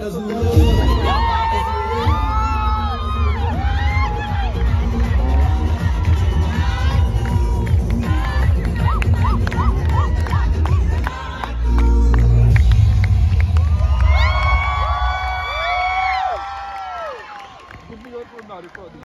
doesn't look